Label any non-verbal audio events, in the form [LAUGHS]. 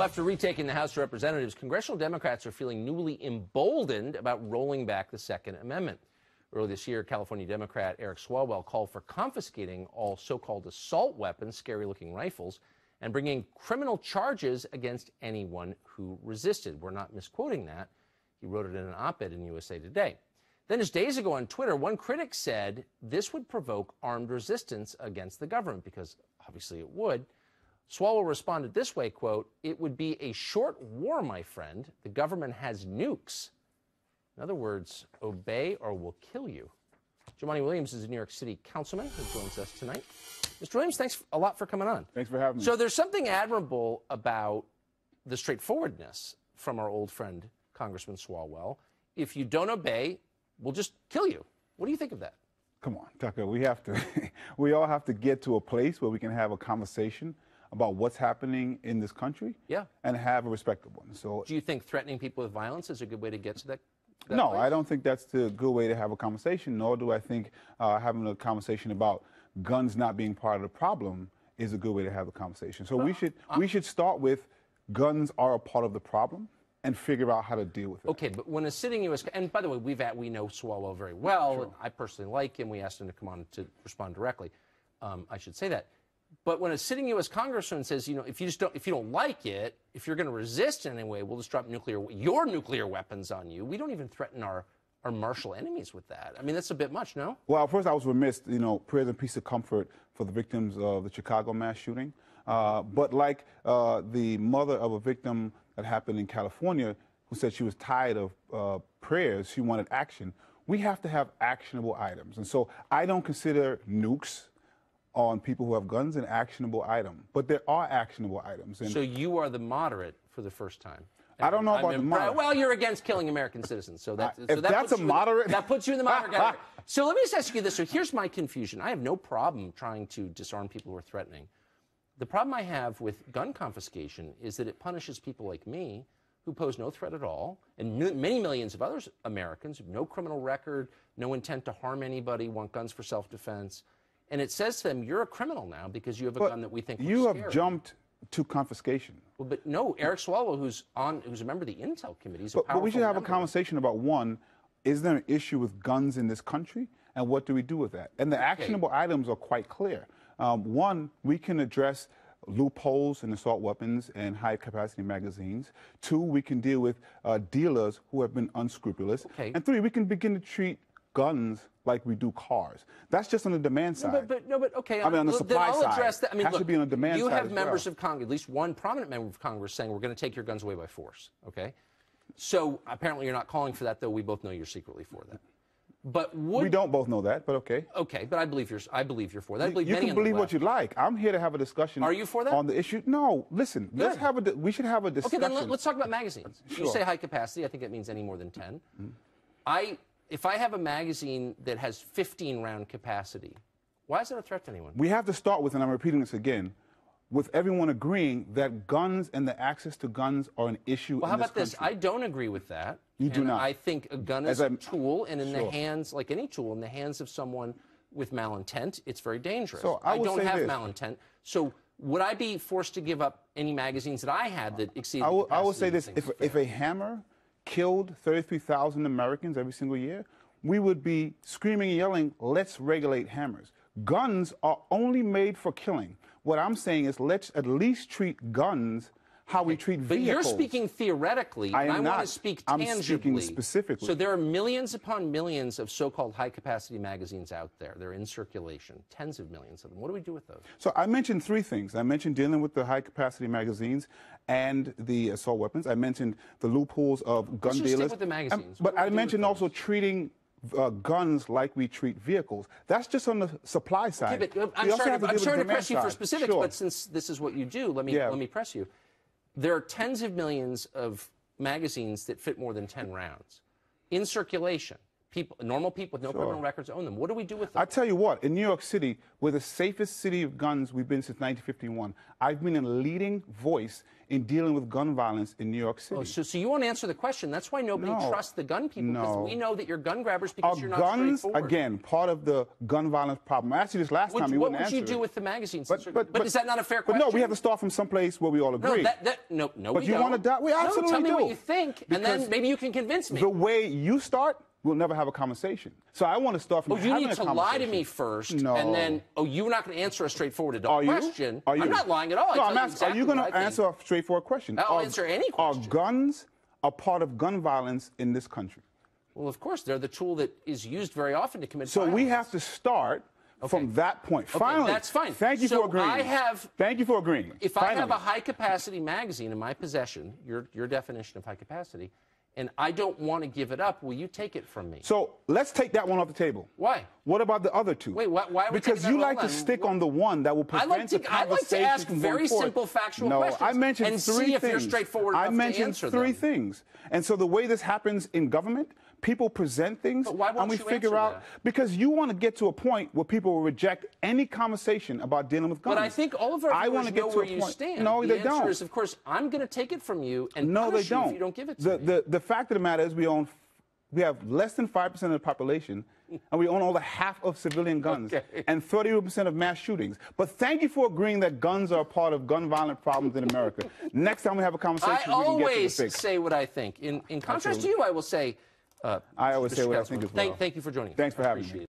Well, after retaking the House of Representatives, congressional Democrats are feeling newly emboldened about rolling back the Second Amendment. Earlier this year, California Democrat Eric Swalwell called for confiscating all so called assault weapons, scary looking rifles, and bringing criminal charges against anyone who resisted. We're not misquoting that. He wrote it in an op ed in USA Today. Then, just days ago on Twitter, one critic said this would provoke armed resistance against the government because obviously it would. Swalwell responded this way, quote, it would be a short war, my friend. The government has nukes. In other words, obey or we'll kill you. Jumaane Williams is a New York City councilman who joins us tonight. Mr. Williams, thanks a lot for coming on. Thanks for having me. So there's something admirable about the straightforwardness from our old friend, Congressman Swalwell. If you don't obey, we'll just kill you. What do you think of that? Come on, Tucker. We have to. [LAUGHS] we all have to get to a place where we can have a conversation about what's happening in this country. Yeah. And have a respectable one. So. Do you think threatening people with violence is a good way to get to that? no, place? I don't think that's the good way to have a conversation. Nor do I think uh, having a conversation about guns not being part of the problem is a good way to have the conversation. So well, we should I'm, we should start with guns are a part of the problem and figure out how to deal with it. Okay, but when a sitting U.S. and by the way, we've at, we know Swalwell very well. Sure. I personally like him. We asked him to come on to respond directly. Um, I should say that. But when a sitting U.S. congressman says, you know, if you just don't, if you don't like it, if you're going to resist in any way, we'll just drop nuclear, your nuclear weapons on you. We don't even threaten our our martial enemies with that. I mean, that's a bit much, no? Well, first, I was remiss, you know, prayers and peace of comfort for the victims of the Chicago mass shooting. Uh, but like uh, the mother of a victim that happened in California who said she was tired of uh, prayers, she wanted action. We have to have actionable items. And so I don't consider nukes on people who have guns an actionable item. But there are actionable items. And so you are the moderate for the first time. I don't know about I'm the moderate. Well, you're against killing American citizens, so that, if so that that's a moderate, in, that puts you in the moderate [LAUGHS] category. So let me just ask you this. So here's my confusion. I have no problem trying to disarm people who are threatening. The problem I have with gun confiscation is that it punishes people like me who pose no threat at all, and many millions of other Americans have no criminal record, no intent to harm anybody, want guns for self-defense, and it says to them, "You're a criminal now because you have a but gun that we think you have scary. jumped to confiscation. Well, but no, Eric Swalwell, who's on, who's a member of the Intel Committee, but, but, we should have member. a conversation about one: is there an issue with guns in this country, and what do we do with that? And the okay. actionable items are quite clear. Um, one, we can address loopholes in assault weapons and high capacity magazines. Two, we can deal with uh, dealers who have been unscrupulous. Okay. And three, we can begin to treat guns like we do cars. That's just on the demand side. No, but, but, no, but okay. I mean, on the supply then I'll side. address that. I mean, has look, to be on the demand you side. You have members well. of Congress, at least one prominent member of Congress, saying we're going to take your guns away by force. Okay. So apparently you're not calling for that, though. We both know you're secretly for that. But would, we don't both know that, but okay. Okay, but I believe you're. I believe you're for that. I believe you can believe what you like. I'm here to have a discussion. Are you for that on the issue? No. Listen, Good. let's have a. We should have a discussion. Okay, then let, us talk about magazines. Sure. You say high capacity. I think it means any more than 10 mm-hmm. I if I have a magazine that has 15 round capacity, why is that a threat to anyone? We have to start with, and I'm repeating this again, with everyone agreeing that guns and the access to guns are an issue. Well, how this about this? I don't agree with that. You do not. I think a gun is a tool, and in Sure. the hands, like any tool, in the hands of someone with malintent, it's very dangerous. So I will don't have this. malintent. So would I be forced to give up any magazines that I had that exceeded? I will, I will say this: if, if a hammer killed 33,000 Americans every single year, we would be screaming and yelling, "Let's regulate hammers." Guns are only made for killing. What I'm saying is, let's at least treat guns how we treat But vehicles. you're speaking theoretically, I and I want not. to speak I'm tangibly. speaking specifically. So there are millions upon millions of so-called high-capacity magazines out there. They're in circulation, tens of millions of them. What do we do with those? So I mentioned three things. I mentioned dealing with the high capacity magazines and the assault weapons. I mentioned the loopholes of gun Let's just stick dealers. with the magazines. But I mentioned also treating uh, guns like we treat vehicles. That's just on the supply side. Okay, but uh, I'm sorry, to, I'm sorry to press you for specifics, Sure. but since this is what you do, let me Yeah. let me press you. There are tens of millions of magazines that fit more than 10 rounds in circulation. People, normal people with no criminal records own them. What do we do with them? I tell you what, in New York City, we're the safest city of guns we've been since 1951. I've been a leading voice in dealing with gun violence in New York oh, City. Oh, so, so you won't answer the question. That's why nobody No. trusts the gun people because No. we know that you're gun grabbers because Are you're not guns again part of the gun violence problem? I asked you this last What, time. You what would you do it. with the magazines? But, but, but, is that not a fair but question? no, we have to start from someplace where we all No, agree. that, that, no, no, But we you don't. wanna die- we no, absolutely tell me do. what you think, and then maybe you can convince me. the way you start, we'll never have a conversation. So I want to start from Oh, you need to lie to me first, no. and then oh, you're not going to answer a straightforward adult Are question. Are you? I'm not lying at all. No, I'm asking. exactly are you going to I think. answer a straightforward question? I'll Are- answer any question. Are guns a part of gun violence in this country? Well, of course, they're the tool that is used very often to commit So violence. we have to start from that point. Finally, that's fine. Thank you So for agreeing. I have- Thank you for agreeing. If I have a high capacity magazine in my possession, your your definition of high capacity, and I don't want to give it up, will you take it from me? So let's take that one off the table. Why? What about the other two? Wait, why- why are we Because you that like to stick on the one that will I prevent like to- the I like to ask very forward. simple, factual no, questions I mentioned and three see if you're things. straightforward I mentioned three them. things, and so the way this happens in government, people present things, But why won't and we figure out that? because you want to get to a point where people will reject any conversation about dealing with guns. But I think all of our I want to get to where a you point. stand. No, the they don't. is, of course, I'm going to take it from you and No, they you don't. if you don't give it to the, me. The, the fact of the matter is, we own, we have less than five percent of the population, and we own over half of civilian guns [LAUGHS] Okay. and 30 percent of mass shootings. But thank you for agreeing that guns are a part of gun violent problems in America. [LAUGHS] Next time we have a conversation, I we can get to the always fix. say what I think. In, in contrast to you, I will say. Uh, I always Mr. say what I Councilman, think as Thank, well. thank you for joining. us. Thanks for having me.